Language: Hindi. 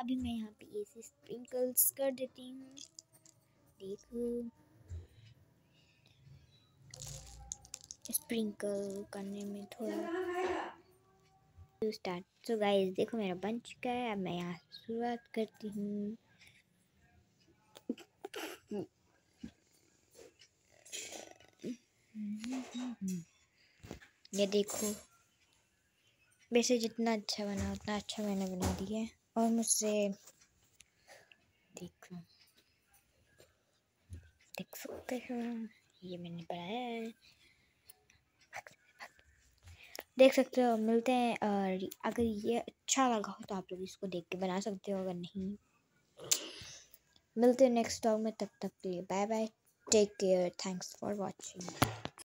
अभी मैं यहाँ पे ऐसे स्प्रिंकल्स कर देती हूँ। देखो। स्प्रिंकल करने में थोड़ा स्टार्ट तो गाइस देखो मेरा बन चुका है। अब मैं यहाँ शुरुआत करती हूँ। ये देखो। वैसे जितना अच्छा बना, उतना अच्छा मैंने बना दिया है। और मुझसे देखो। देख सकते हो, ये मैंने बनाया है। देख सकते हो, मिलते हैं। और अगर ये अच्छा लगा हो तो आप लोग इसको देख के बना सकते हो, अगर नहीं। मिलते हैं नेक्स्ट टॉक में, तब तक के लिए bye bye take care thanks for watching